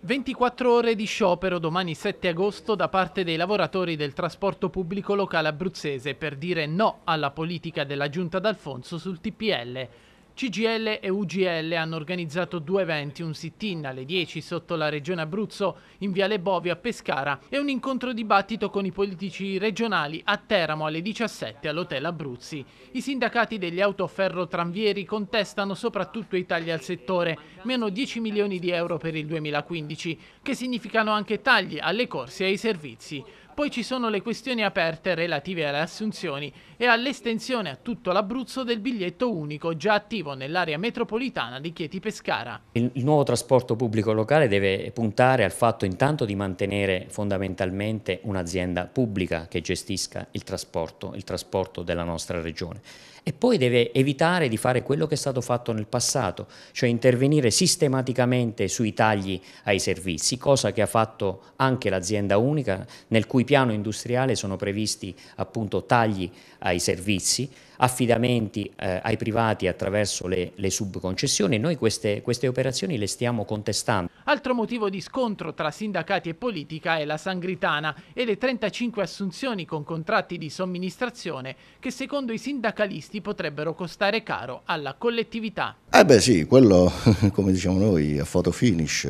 24 ore di sciopero domani 7 agosto da parte dei lavoratori del trasporto pubblico locale abruzzese per dire no alla politica della giunta d'Alfonso sul TPL. CGL e UGL hanno organizzato due eventi, un sit-in alle 10 sotto la regione Abruzzo in Viale Bovi a Pescara e un incontro dibattito con i politici regionali a Teramo alle 17 all'Hotel Abruzzi. I sindacati degli autoferro-tranvieri contestano soprattutto i tagli al settore, meno 10 milioni di euro per il 2015, che significano anche tagli alle corse e ai servizi. Poi ci sono le questioni aperte relative alle assunzioni e all'estensione a tutto l'Abruzzo del biglietto unico già attivo nell'area metropolitana di Chieti Pescara. Il, il nuovo trasporto pubblico locale deve puntare al fatto intanto di mantenere fondamentalmente un'azienda pubblica che gestisca il trasporto, il trasporto della nostra regione e poi deve evitare di fare quello che è stato fatto nel passato, cioè intervenire sistematicamente sui tagli ai servizi, cosa che ha fatto anche l'azienda unica, nel cui piano industriale sono previsti appunto tagli ai servizi, affidamenti eh, ai privati attraverso le, le subconcessioni. Noi queste, queste operazioni le stiamo contestando. Altro motivo di scontro tra sindacati e politica è la Sangritana e le 35 assunzioni con contratti di somministrazione che secondo i sindacalisti potrebbero costare caro alla collettività. Eh beh sì, quello come diciamo noi a photo finish.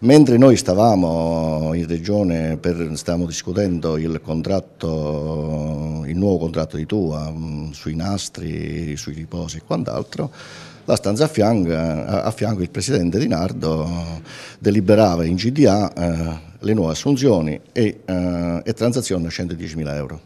Mentre noi stavamo in regione, per, stavamo discutendo il contratto, il nuovo contratto di Tua mm, sui nastri, sui riposi e quant'altro, la stanza a fianco, a fianco il presidente Di Nardo deliberava in GDA eh, le nuove assunzioni e, eh, e transazioni a 110 mila euro.